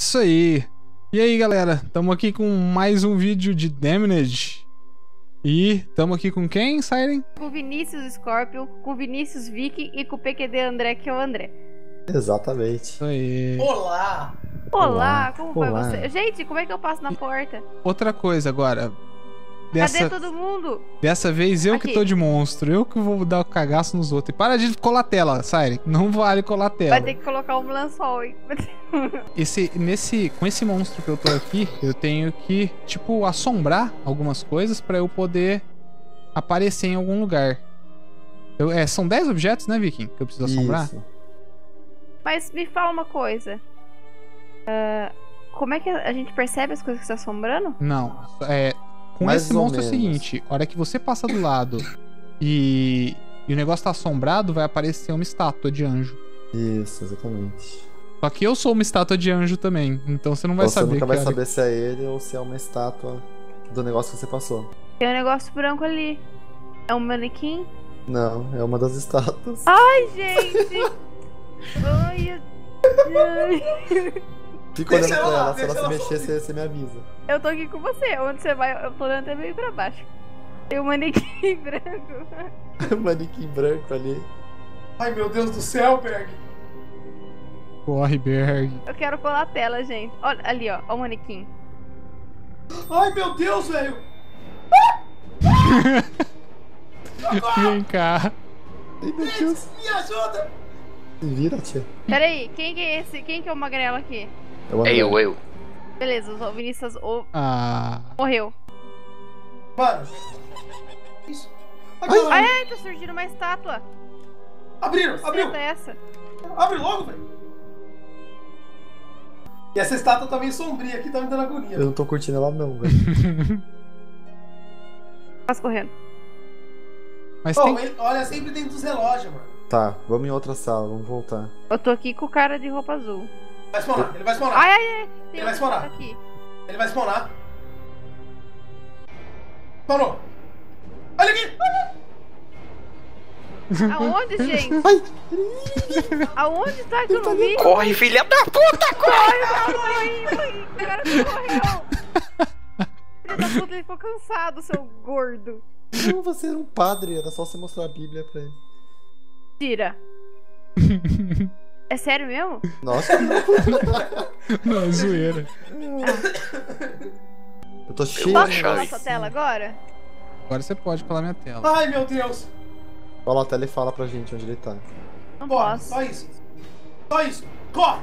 Isso aí. E aí, galera? Estamos aqui com mais um vídeo de Damned. E estamos aqui com quem, Siren? Com Vinícius Scorpion, com Vinícius Vicky e com o PQD André, que é o André. Exatamente. Isso aí. Olá! Olá, Olá, como olá. vai você? Gente, como é que eu passo na porta? Outra coisa agora. Cadê Dessa, todo mundo? dessa vez eu que Aqui. tô de monstro. Eu que vou dar o cagaço nos outros. E para de colar tela, Siren. Não vale colar tela. Vai ter que colocar um lençol, hein? Esse, nesse, com esse monstro que eu tô aqui, eu tenho que, tipo, assombrar algumas coisas pra eu poder aparecer em algum lugar. Eu- é, são 10 objetos, né, Viking? Que eu preciso assombrar? Isso. Mas me fala uma coisa. Ah, como é que a gente percebe as coisas que está assombrando? Não. É, com Mais esse monstro é o menos. seguinte: a hora que você passa do lado e, e o negócio tá assombrado, vai aparecer uma estátua de anjo. Isso, exatamente. Só que eu sou uma estátua de anjo também, então você não vai você saber. nunca vai hora- saber se é ele ou se é uma estátua do negócio que você passou. Tem um negócio branco ali. É um manequim? Não, é uma das estátuas. Ai, gente! Ai, ai. Fica olhando pra ela se ela se mexer, você, você me avisa. Eu tô aqui com você. Onde você vai? Eu tô olhando até meio pra baixo. Tem um manequim branco. Manequim branco ali. Ai meu Deus do céu, Berg! Corre, Berg. Eu quero colar a tela, gente. Olha ali, ó. Ó o manequim. Ai meu Deus, velho! Vem cá. Ai, meu Deus. Me ajuda! Se vira, tia. Pera aí, quem que é esse? Quem que é o magrelo aqui? É o É eu, eu. Beleza, o Vinícius o- Ah. morreu. Mano! Isso! Ai, Ai, ai, tá surgindo uma estátua. Abriram! Abriu! Senta essa. Abre logo, velho! E essa estátua tá meio sombria aqui, tá me dando agonia. Eu não tô curtindo ela não, velho. Passa correndo. Mas Oh, tem. ele- olha, sempre dentro dos relógios, mano. Tá, vamos em outra sala, vamos voltar. Eu tô aqui com o cara de roupa azul. Vai spawnar, ele vai spawnar. Ai, ai, ai. Tem Ele vai spawnar. aqui. Ele vai spawnar. Spawnou! Olha aqui! Aonde, gente? Ai! Aonde tá que eu não vi? Corre, filha da puta! Corre, tá morrendo. O cara correu. Filho da puta, ele ficou cansado, seu gordo. Não, você era um padre, era só você mostrar a Bíblia pra ele. Tira. É sério mesmo? Nossa, Não, é zoeira. eu tô cheio Posso de chave. sua tela agora? Agora você pode colar minha tela. Ai meu Deus! Fala a tela e fala pra gente onde ele tá. Não Corre, posso. só isso. Só isso. Corre!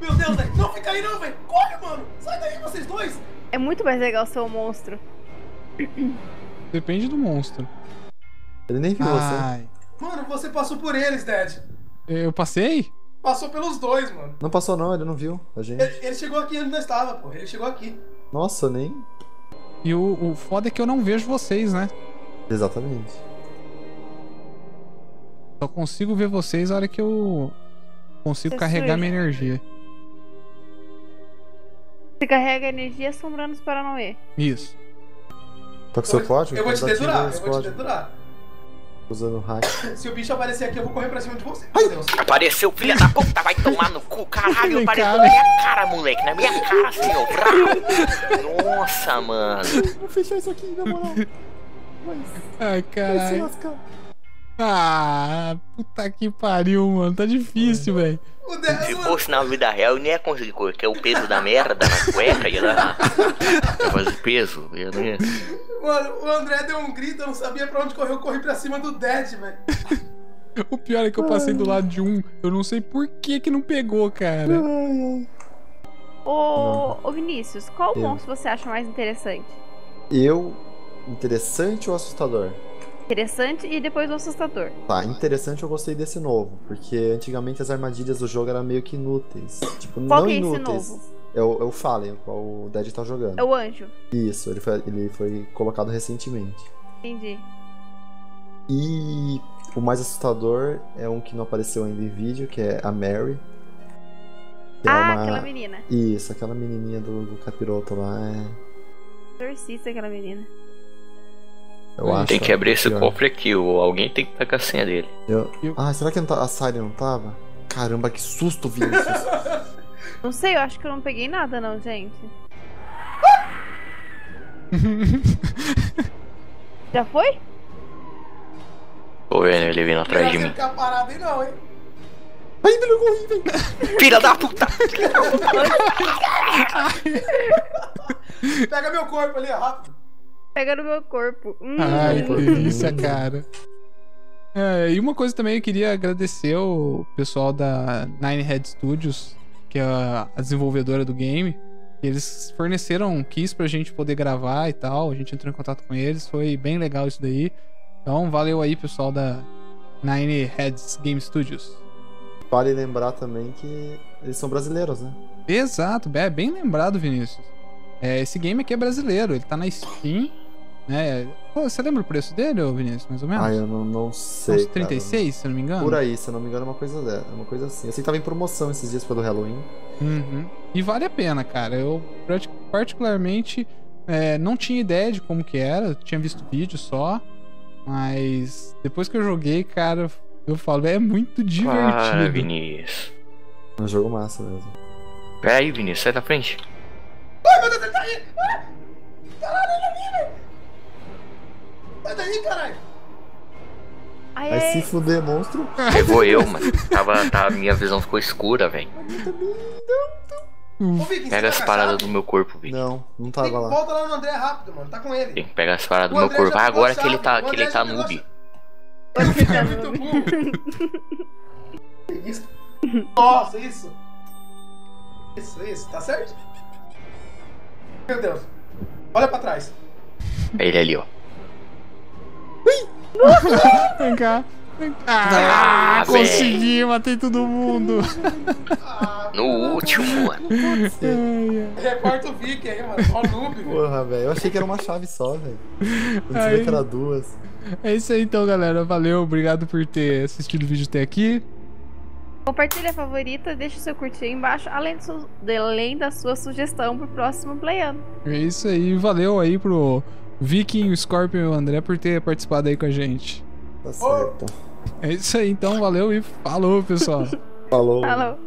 Meu Deus, velho. Não fica aí não, velho. Corre, mano. Sai daí, vocês dois. É muito mais legal ser um monstro. Depende do monstro. Ele nem viu você. Ai. Mano, você passou por eles, Dad. Eu passei? Passou pelos dois, mano. Não passou não, ele não viu a gente. Ele, ele chegou aqui onde nós estava, pô. Ele chegou aqui. Nossa, nem. E o, o foda é que eu não vejo vocês, né? Exatamente. Só consigo ver vocês na hora que eu consigo Você carregar minha energia. Você carrega energia assombrando os Paranauê. Isso. Tá com seu código? Eu vou te dedurar. Eu vou te dedurar. Usando hack. Se o bicho aparecer aqui, eu vou correr pra cima de você. Deus. Apareceu, filha da puta, vai tomar no cu, caralho, apareceu cá, na minha cara, moleque, na minha cara, assim, ó. Vrau. Nossa, mano. Vou fechar isso aqui, na moral. Vai, Ai, vai se caralho. Ah, puta que pariu, mano. Tá difícil, velho. Se mano, fosse na vida real, eu nem ia conseguir correr, porque é o peso da merda na cueca ia dar. Ia fazer peso, ia não ia. mano, o André deu um grito, eu não sabia pra onde correr. Eu corri pra cima do Dad, velho. O pior é que eu passei do lado de um. Eu não sei por que que não pegou, cara. Ô, ô Vinícius, qual Eu. monstro você acha mais interessante? Eu. Interessante ou assustador? Interessante e depois o assustador. Tá, interessante eu gostei desse novo, porque antigamente as armadilhas do jogo eram meio que inúteis. Tipo, Qual não é inúteis. novo? É o, é o Fallen, o qual o Dead tá jogando. É o anjo. Isso, ele foi, ele foi colocado recentemente. Entendi. E o mais assustador é um que não apareceu ainda em vídeo, que é a Mary. É ah, uma... aquela menina. Isso, aquela menininha do, do capiroto lá. É... Exorcista, aquela menina. Eu acho Tem que abrir esse pior. cofre aqui, ou alguém tem que pegar a senha dele. Eu... Ah, será que não a Siren não tava? Caramba, que susto, Vinícius. Não sei, eu acho que eu não peguei nada não, gente. Já foi? Tô vendo ele vindo atrás Não de vai mim. ficar parado aí não, hein? Ainda não corri, velho. Filha da puta! Pega meu corpo ali, ó, rápido. Pega no meu corpo. Hum. Ai, que delícia, cara. É, e uma coisa também, eu queria agradecer o pessoal da Nine Head Studios, que é a a desenvolvedora do game. Eles forneceram keys pra gente poder gravar e tal. A gente entrou em contato com eles. Foi bem legal isso daí. Então, valeu aí, pessoal da Nine Heads Game Studios. Vale lembrar também que eles são brasileiros, né? Exato, é bem lembrado, Vinícius. É, esse game aqui é brasileiro, ele tá na Steam, né? Pô, você lembra o preço dele, Vinícius, mais ou menos? Ah, eu não, não sei. Uns cara. 36, se eu não me engano. Por aí, se eu não me engano, é uma coisa, dela, é uma coisa assim. Eu sei que tava em promoção esses dias pelo Halloween. Uhum. E vale a pena, cara. Eu particularmente é, não tinha ideia de como que era, tinha visto vídeo só. Mas depois que eu joguei, cara, eu falo, é muito divertido. Vinícius. É um jogo massa mesmo. Pera aí, Vinícius, sai da frente. Ai, meu Deus, ele tá aí! Ah! Sai daí, caralho! Ai, Vai ai, se fuder, monstro. Pegou eu, mano. Tava, tava, minha visão ficou escura, velho. Viking, você Pega tá as paradas do meu corpo, Vicky. Não, não Tem- tava lá. Volta lá no André rápido, mano. Tá com ele. Tem que pegar as paradas do meu André corpo. Ah, agora que ele tá, que ele tá noob. tá burro. Isso. Nossa, isso. Isso, isso. Tá certo? Meu Deus. Olha pra trás. É ele ali, ó. Vem cá. Vem cá. Ah, Ah, consegui, matei todo mundo. Ah, No último, mano. Reporta o Viking aí, mano. Ó, noob, velho. Porra, velho. Eu achei que era uma chave só, velho. Vê que era duas. É isso aí então, galera. Valeu, obrigado por ter assistido o vídeo até aqui. Compartilha a favorita, deixa o seu curtir aí embaixo, além, do além da sua sugestão pro próximo playando. É isso aí, valeu aí pro Viking, o Scorpion e o André por ter participado aí com a gente. Tá certo. É isso aí então, valeu e falou, pessoal. Falou. Falou.